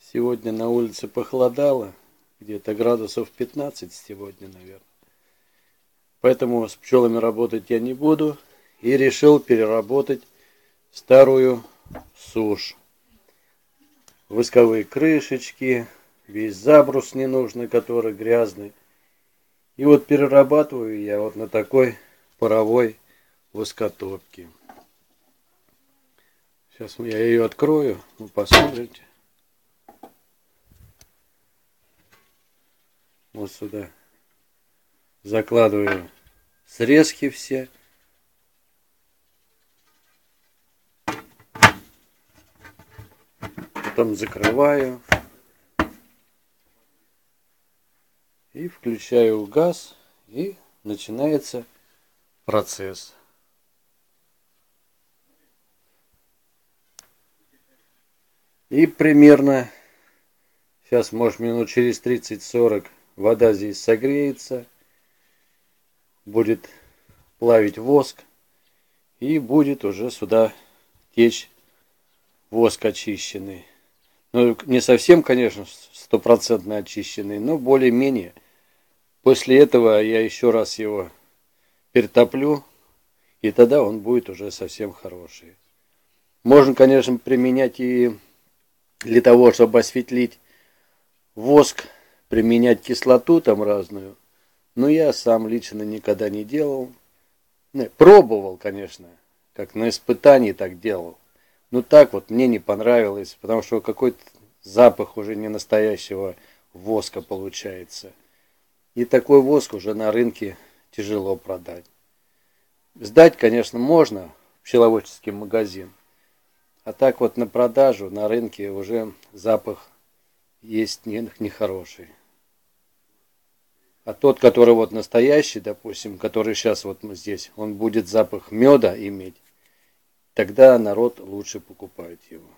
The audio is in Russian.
Сегодня на улице похолодало, где-то градусов 15 сегодня, наверное. Поэтому с пчелами работать я не буду и решил переработать старую сушь. Восковые крышечки, весь забрус ненужный, который грязный. И вот перерабатываю я вот на такой паровой воскотопке. Сейчас я ее открою, вы посмотрите. Вот сюда закладываю срезки все. Потом закрываю. И включаю газ. И начинается процесс. И примерно, сейчас может минут через 30-40 вода здесь согреется, будет плавить воск и будет уже сюда течь воск очищенный. Ну, не совсем, конечно, стопроцентно очищенный, но более-менее. После этого я еще раз его перетоплю, и тогда он будет уже совсем хороший. Можно, конечно, применять и для того, чтобы осветлить воск, применять кислоту там разную. Но я сам лично никогда не делал. Не, пробовал, конечно, как на испытании так делал. Но так вот мне не понравилось, потому что какой-то запах уже не настоящего воска получается. И такой воск уже на рынке тяжело продать. Сдать, конечно, можно в пчеловодческий магазин. А так вот на продажу, на рынке уже запах есть нехороший. А тот, который вот настоящий, допустим, который сейчас вот мы здесь, он будет запах меда иметь, тогда народ лучше покупает его.